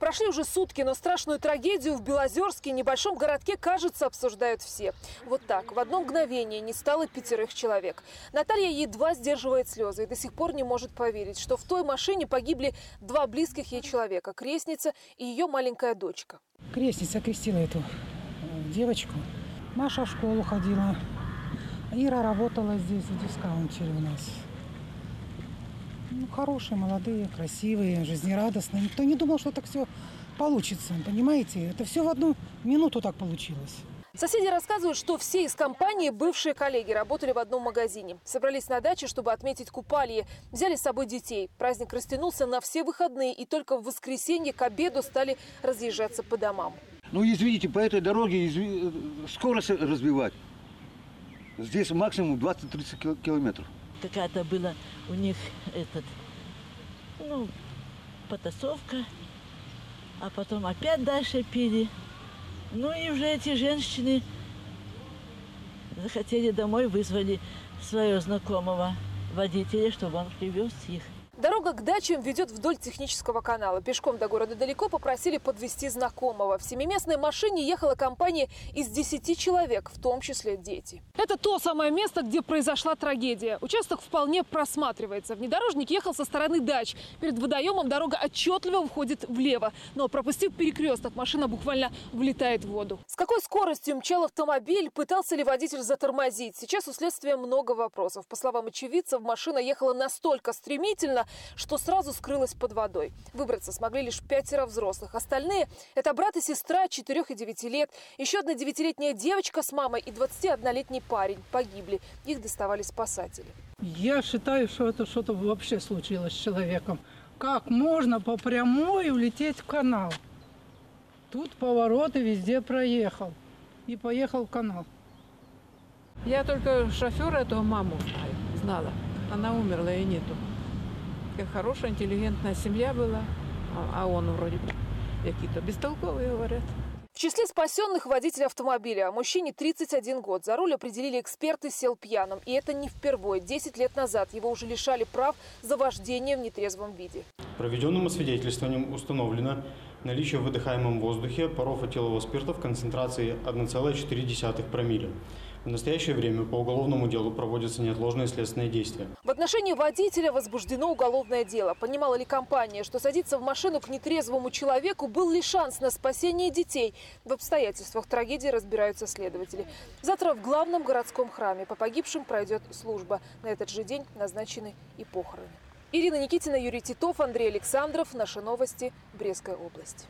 Прошли уже сутки, но страшную трагедию в Белозерске, небольшом городке, кажется, обсуждают все. Вот так, в одно мгновение не стало пятерых человек. Наталья едва сдерживает слезы и до сих пор не может поверить, что в той машине погибли два близких ей человека – крестница и ее маленькая дочка. Крестница крестила эту э, девочку. Маша в школу ходила. Ира работала здесь, в дискаунтере у нас. Ну, хорошие, молодые, красивые, жизнерадостные. Никто не думал, что так все получится, понимаете? Это все в одну минуту так получилось. Соседи рассказывают, что все из компании бывшие коллеги работали в одном магазине. Собрались на даче, чтобы отметить купалье. Взяли с собой детей. Праздник растянулся на все выходные, и только в воскресенье к обеду стали разъезжаться по домам. Ну, извините, по этой дороге изви- э, скорость разбивать. Здесь максимум 20-30 кил- километров. Какая-то была у них этот, ну, потасовка, а потом опять дальше пили. Ну и уже эти женщины захотели домой, вызвали своего знакомого водителя, чтобы он привез их. Дорога к дачам ведет вдоль технического канала. Пешком до города далеко попросили подвести знакомого. В семиместной машине ехала компания из 10 человек, в том числе дети. Это то самое место, где произошла трагедия. Участок вполне просматривается. Внедорожник ехал со стороны дач. Перед водоемом дорога отчетливо уходит влево. Но пропустив перекресток, машина буквально влетает в воду. С какой скоростью мчал автомобиль? Пытался ли водитель затормозить? Сейчас у следствия много вопросов. По словам очевидцев, машина ехала настолько стремительно, что сразу скрылась под водой. Выбраться смогли лишь пятеро взрослых. Остальные – это брат и сестра 4 и 9 лет, еще одна девятилетняя девочка с мамой и 21-летний парень. Погибли. Их доставали спасатели. Я считаю, что это что-то вообще случилось с человеком. Как можно по прямой улететь в канал? Тут повороты везде проехал. И поехал в канал. Я только шофера этого маму знаю, знала. Она умерла, и нету. Такая хорошая, интеллигентная семья была. А, а он вроде бы какие-то бестолковые, говорят. В числе спасенных водитель автомобиля. Мужчине 31 год. За руль определили эксперты, сел пьяным. И это не впервые. 10 лет назад его уже лишали прав за вождение в нетрезвом виде. Проведенным освидетельствованием установлено наличие в выдыхаемом воздухе паров этилового спирта в концентрации 1,4 промилле. В настоящее время по уголовному делу проводятся неотложные следственные действия. В отношении водителя возбуждено уголовное дело. Понимала ли компания, что садиться в машину к нетрезвому человеку был ли шанс на спасение детей? В обстоятельствах трагедии разбираются следователи. Завтра в главном городском храме по погибшим пройдет служба. На этот же день назначены и похороны. Ирина Никитина, Юрий Титов, Андрей Александров. Наши новости. Брестская область.